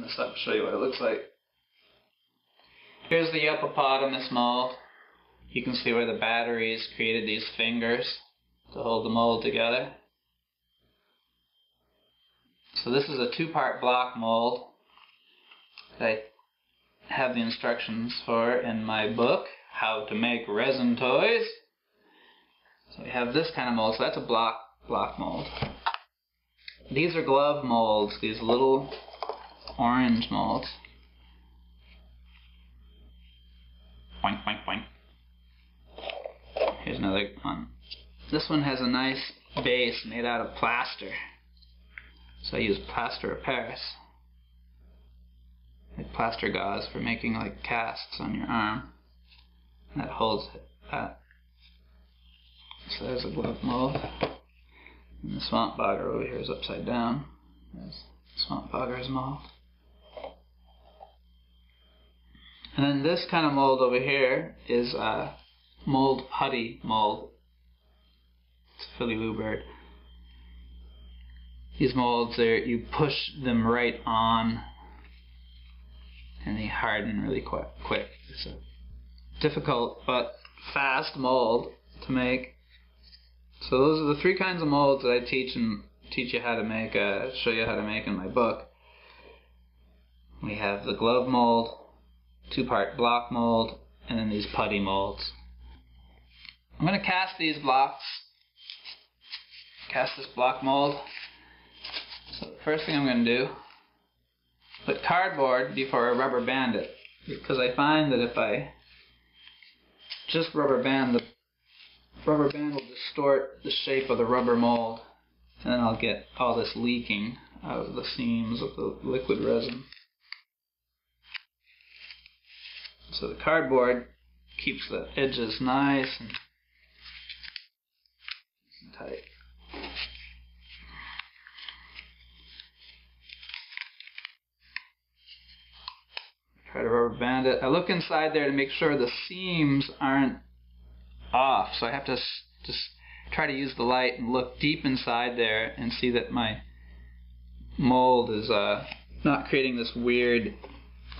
open this up and show you what it looks like. Here's the Yupopotamus mold. You can see where the batteries created these fingers to hold the mold together. So this is a two-part block mold that I have the instructions for in my book, How to Make Resin Toys. So we have this kind of mold, so that's a block block mold. These are glove molds, these little orange mold. Boink, boink, boink. Here's another one. This one has a nice base made out of plaster. So I use plaster of Paris. Like plaster gauze for making like casts on your arm. That holds it. That. So there's a glove mold. And the swamp bogger over here is upside down. There's swamp bogger's mold. And then this kind of mold over here is a mold putty mold. It's a Philly Bluebird. These molds, are, you push them right on and they harden really quick. quick. It's a difficult but fast mold to make. So those are the three kinds of molds that I teach and teach you how to make, uh, show you how to make in my book. We have the glove mold, two-part block mold, and then these putty molds. I'm going to cast these blocks, cast this block mold. So the first thing I'm going to do, put cardboard before I rubber band it, because I find that if I just rubber band the rubber band will distort the shape of the rubber mold and then I'll get all this leaking out of the seams of the liquid resin. So the cardboard keeps the edges nice and tight. Try to rubber band it. I look inside there to make sure the seams aren't off, so I have to just try to use the light and look deep inside there and see that my mold is uh, not creating this weird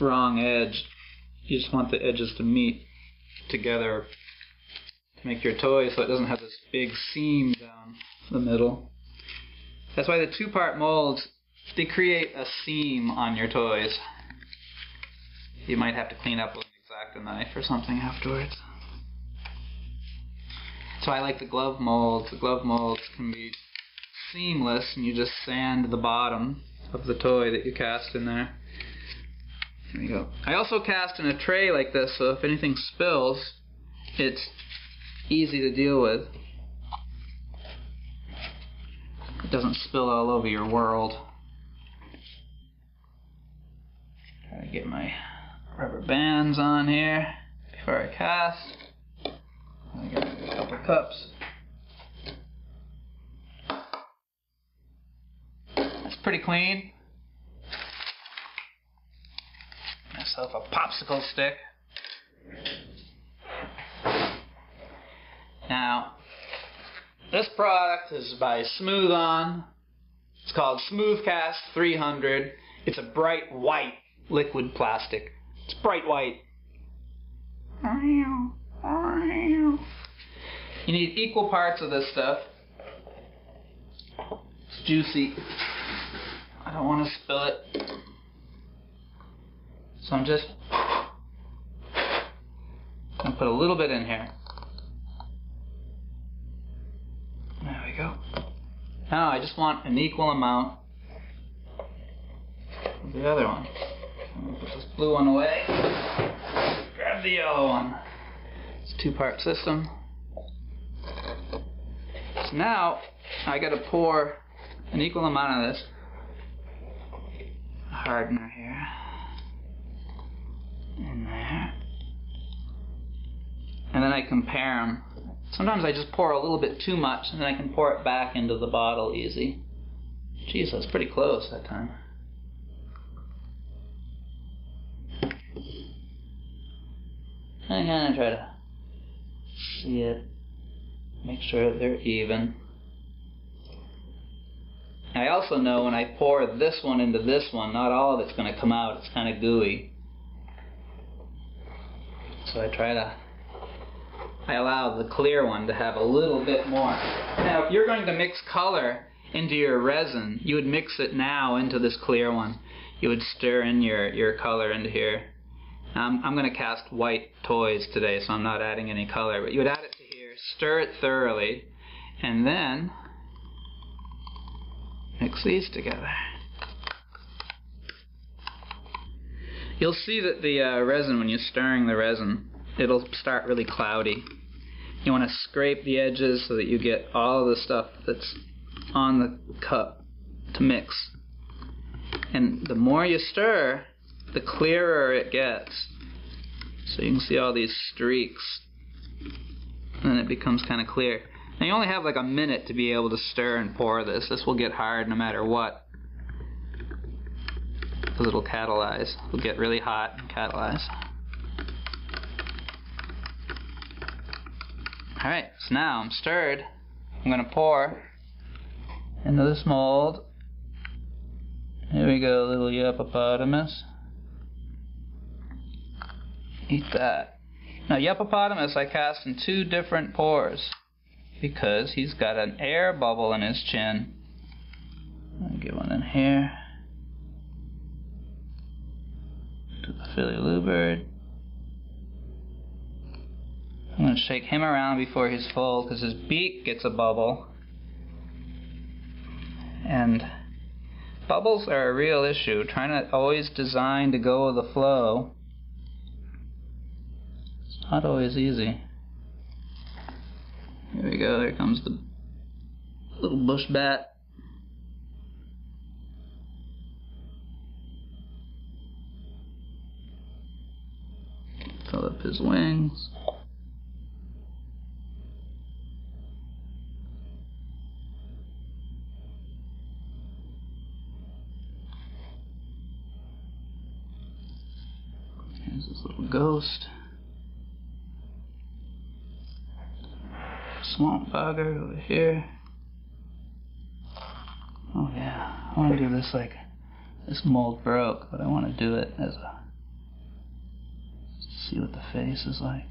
wrong edge. You just want the edges to meet together to make your toy so it doesn't have this big seam down the middle. That's why the two-part molds, they create a seam on your toys. You might have to clean up with an X-Acto knife or something afterwards. So I like the glove molds. The glove molds can be seamless and you just sand the bottom of the toy that you cast in there. There we go. I also cast in a tray like this so if anything spills it's easy to deal with. It doesn't spill all over your world. Try to get my rubber bands on here before I cast. I got a couple cups. That's pretty clean. Myself a popsicle stick. Now, this product is by Smooth On. It's called Smooth Cast 300. It's a bright white liquid plastic. It's bright white. You need equal parts of this stuff. It's juicy. I don't want to spill it. So I'm just going to put a little bit in here. There we go. Now I just want an equal amount of the other one. put this blue one away. Grab the yellow one. It's a two-part system. So now I got to pour an equal amount of this hardener here in there, and then I compare them. Sometimes I just pour a little bit too much, and then I can pour it back into the bottle easy. Jeez, that's pretty close that time. I kind of try to see it. Make sure they're even. I also know when I pour this one into this one, not all of it's going to come out. It's kind of gooey. So I try to, I allow the clear one to have a little bit more. Now if you're going to mix color into your resin, you would mix it now into this clear one. You would stir in your, your color into here. Um, I'm going to cast white toys today, so I'm not adding any color. But you would add it to here, stir it thoroughly, and then mix these together. You'll see that the uh, resin, when you're stirring the resin, it'll start really cloudy. You want to scrape the edges so that you get all the stuff that's on the cup to mix. And the more you stir, the clearer it gets. So you can see all these streaks. And it becomes kind of clear. Now you only have like a minute to be able to stir and pour this. This will get hard no matter what. Because it'll catalyze. It'll get really hot and catalyze. Alright, so now I'm stirred. I'm going to pour into this mold. Here we go, little Yupopotamus. Eat that. Now, Yupopotamus I cast in two different pours because he's got an air bubble in his chin. I'll get one in here. To the Philly Bluebird. I'm going to shake him around before he's full because his beak gets a bubble. And bubbles are a real issue. Trying to always design to go with the flow. It's not always easy. Here we go, there comes the little bush bat. Fill up his wings. Here's this little ghost. Swamp bugger over here. Oh yeah, I want to do this like this mold broke, but I want to do it as a see what the face is like.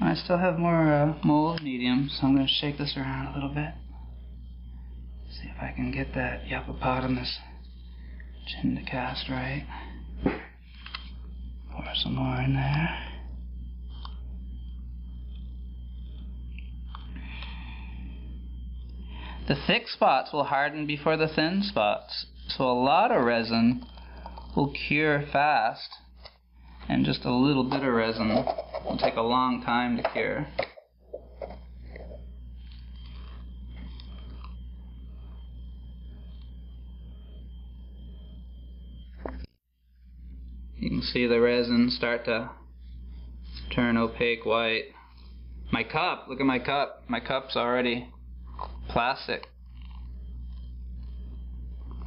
I still have more uh, mold medium, so I'm going to shake this around a little bit. See if I can get that Yupopotamus chin to cast right. Some more in there. The thick spots will harden before the thin spots. So a lot of resin will cure fast and just a little bit of resin will take a long time to cure. You can see the resin start to turn opaque white. My cup, look at my cup. My cup's already plastic.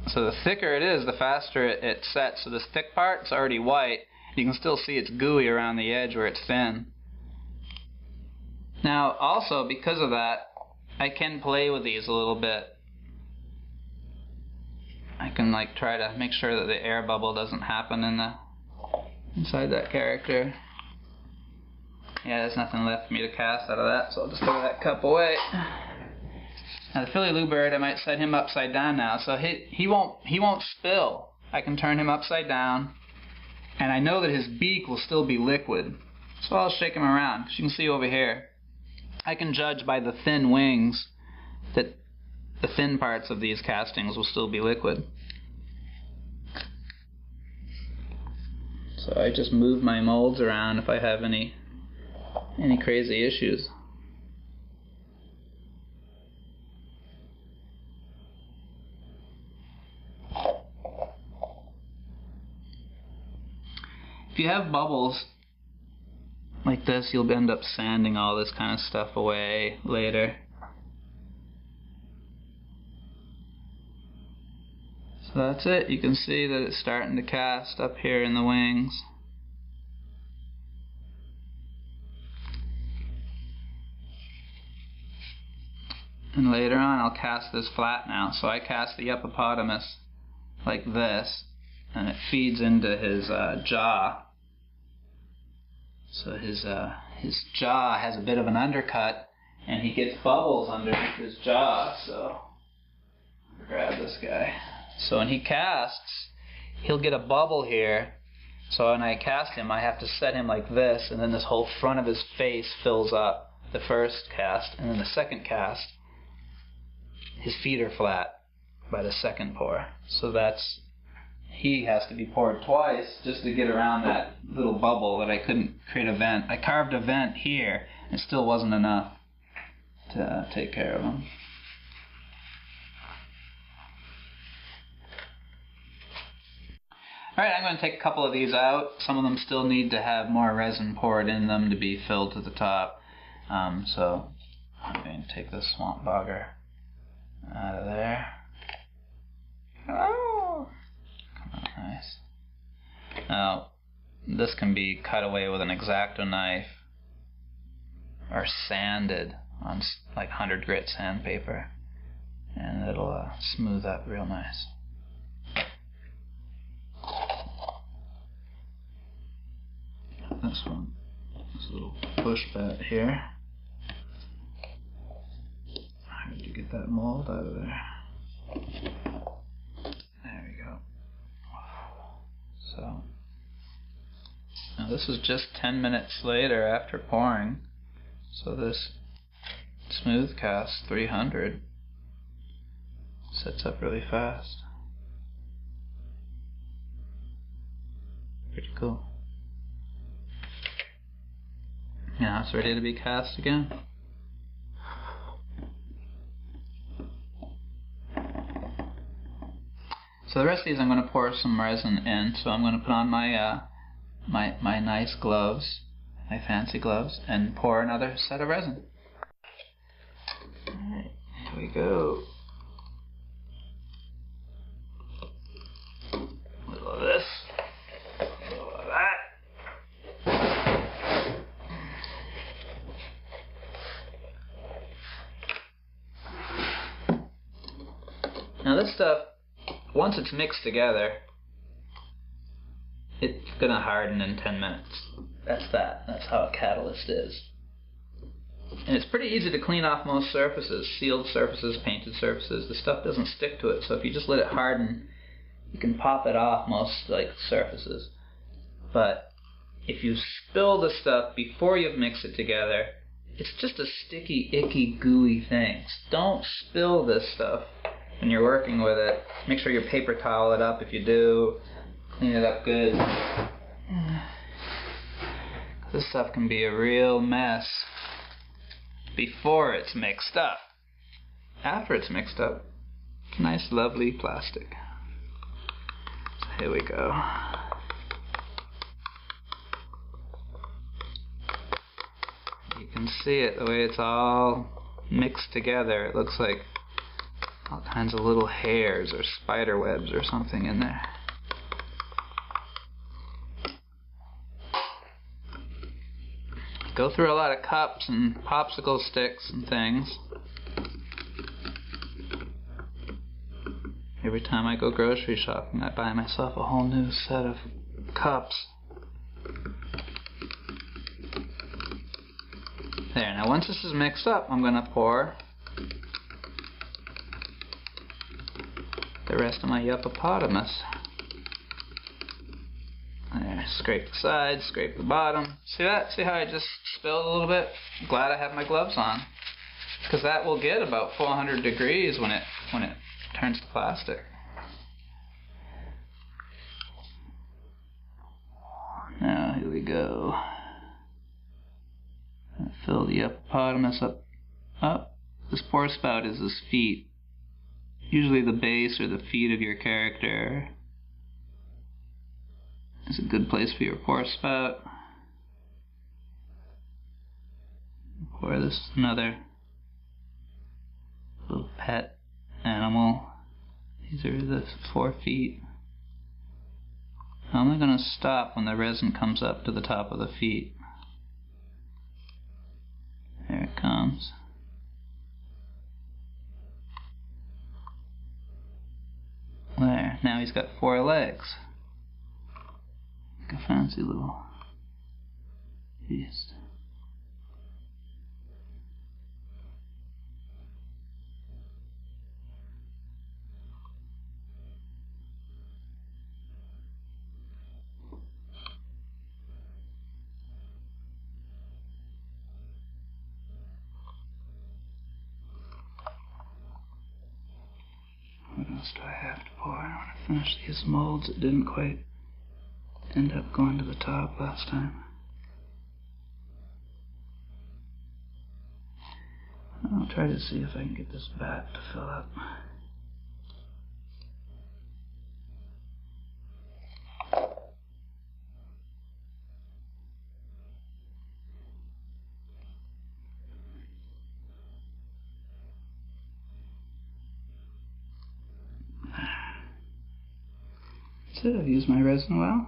So the thicker it is, the faster it, it sets. So this thick part's already white. You can still see it's gooey around the edge where it's thin. Now also because of that, I can play with these a little bit. I can like try to make sure that the air bubble doesn't happen in the inside that character. Yeah, there's nothing left for me to cast out of that, so I'll just throw that cup away. Now the Philly Bluebird, I might set him upside down now, so he he won't he won't spill. I can turn him upside down, and I know that his beak will still be liquid, so I'll shake him around. As you can see over here, I can judge by the thin wings that the thin parts of these castings will still be liquid. So I just move my molds around if I have any any crazy issues. If you have bubbles like this, you'll end up sanding all this kind of stuff away later. So that's it. You can see that it's starting to cast up here in the wings. And later on I'll cast this flat now. So I cast the hippopotamus like this and it feeds into his uh, jaw. So his, uh, his jaw has a bit of an undercut and he gets bubbles underneath his jaw. So grab this guy. So when he casts, he'll get a bubble here. So when I cast him, I have to set him like this, and then this whole front of his face fills up the first cast, and then the second cast, his feet are flat by the second pour. So that's he has to be poured twice just to get around that little bubble that I couldn't create a vent. I carved a vent here, and it still wasn't enough to uh, take care of him. Alright, I'm going to take a couple of these out. Some of them still need to have more resin poured in them to be filled to the top. Um, so I'm going to take this swamp bogger out of there. Oh, nice. Now, this can be cut away with an X-Acto knife or sanded on like 100 grit sandpaper and it'll uh, smooth up real nice. This one, this little bush bat here. How did you get that mold out of there? There we go. So, now this is just 10 minutes later after pouring. So this smooth cast 300 sets up really fast. Pretty cool. Now it's ready to be cast again. So the rest of these I'm going to pour some resin in. So I'm going to put on my uh, my my nice gloves, my fancy gloves, and pour another set of resin. Alright, here we go. A little of this, a little of that. Now this stuff once it's mixed together, it's going to harden in 10 minutes. That's that. That's how a catalyst is. And it's pretty easy to clean off most surfaces, sealed surfaces, painted surfaces. The stuff doesn't stick to it, so if you just let it harden, you can pop it off most like surfaces. But if you spill the stuff before you've mixed it together, it's just a sticky, icky, gooey thing. Don't spill this stuff when you're working with it. Make sure you paper towel it up if you do. Clean it up good. This stuff can be a real mess before it's mixed up. After it's mixed up, nice, lovely plastic. So here we go. You can see it the way it's all mixed together. It looks like all kinds of little hairs or spider webs or something in there. Go through a lot of cups and popsicle sticks and things. Every time I go grocery shopping, I buy myself a whole new set of cups. There, now once this is mixed up, I'm going to pour the rest of my Yupopotamus. There, scrape the sides, scrape the bottom. See that? See how I just spilled a little bit? Glad I have my gloves on. Because that will get about 400 degrees when it when it turns to plastic. Now here we go. Fill the hippopotamus up. Up. This poor spout is his feet usually the base or the feet of your character is a good place for your pour spout. Pour this another little pet animal. These are the four feet. I'm only going to stop when the resin comes up to the top of the feet. There it comes. Now he's got four legs. Like a fancy little beast. What else do I have to pour? I want to finish these molds. It didn't quite end up going to the top last time. I'll try to see if I can get this back to fill up. It, I've used my resin well.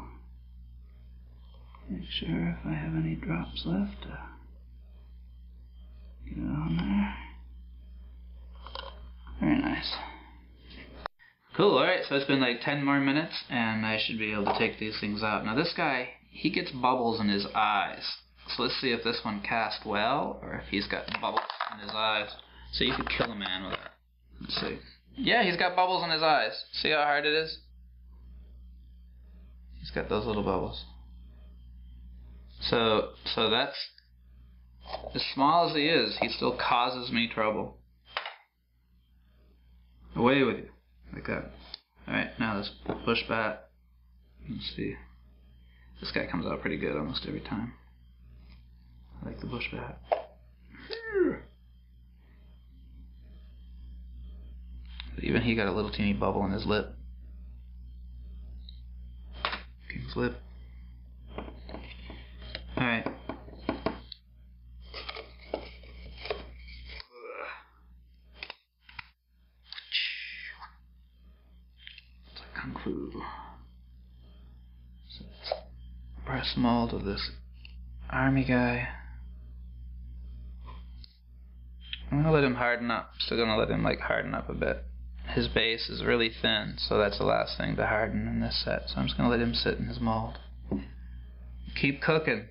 Make sure if I have any drops left, uh, get it on there. Very nice. Cool, alright, so it's been like 10 more minutes, and I should be able to take these things out. Now this guy, he gets bubbles in his eyes. So let's see if this one cast well, or if he's got bubbles in his eyes. So you could kill a man with that. Let's see. Yeah, he's got bubbles in his eyes. See how hard it is? He's got those little bubbles. So, so that's as small as he is, he still causes me trouble. Away with you, like that. All right, now let's push back. Let's see. This guy comes out pretty good almost every time. I like the bush bat. Even he got a little teeny bubble in his lip. King's lip. Alright. Press mold of this army guy. I'm gonna let him harden up. Still gonna let him like harden up a bit. His base is really thin, so that's the last thing to harden in this set. So I'm just gonna let him sit in his mold. Keep cooking.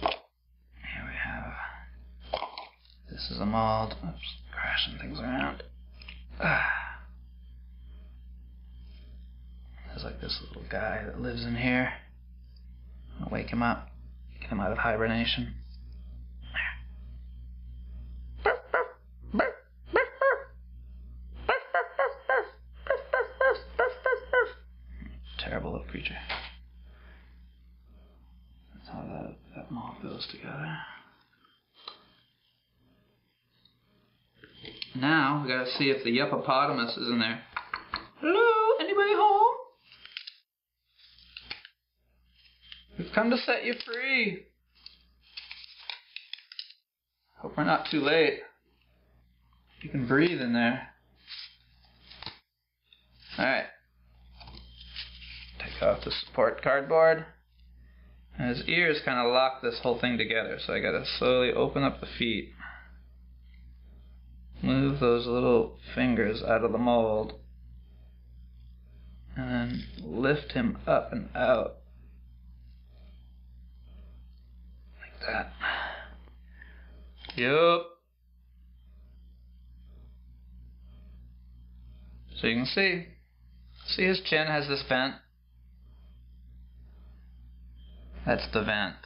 Here we have. This is a mold. Oops, crashing things around. Ah. Like this little guy that lives in here. I'll wake him up, get him out of hibernation. Terrible little creature. That's how that, that mold goes together. Now we gotta see if the Yupopotamus is in there. Hello, We've come to set you free. Hope we're not too late. You can breathe in there. Alright. Take off the support cardboard. And his ears kind of lock this whole thing together, so I gotta slowly open up the feet. Move those little fingers out of the mold. And then lift him up and out. Like that. Yup. So you can see, see his chin has this vent. That's the vent.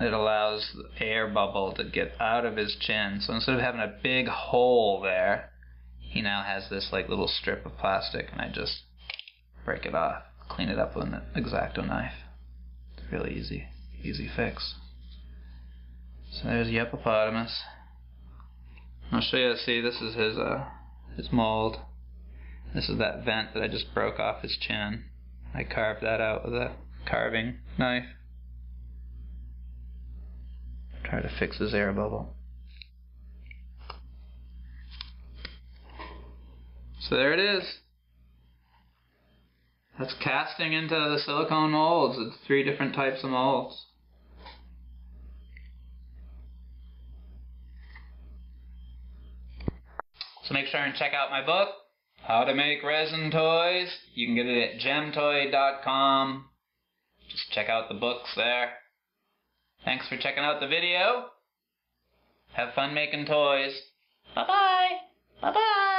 It allows the air bubble to get out of his chin. So instead of having a big hole there, he now has this like little strip of plastic, and I just break it off, clean it up with an X-Acto knife. It's really easy, easy fix. So there's the hippopotamus. I'll show you. See, this is his uh his mold. This is that vent that I just broke off his chin. I carved that out with a carving knife. Try to fix his air bubble. So there it is. That's casting into the silicone molds. It's three different types of molds. So make sure and check out my book, How to Make Resin Toys. You can get it at jemtoy.com. Just check out the books there. Thanks for checking out the video. Have fun making toys. Bye bye. Bye bye.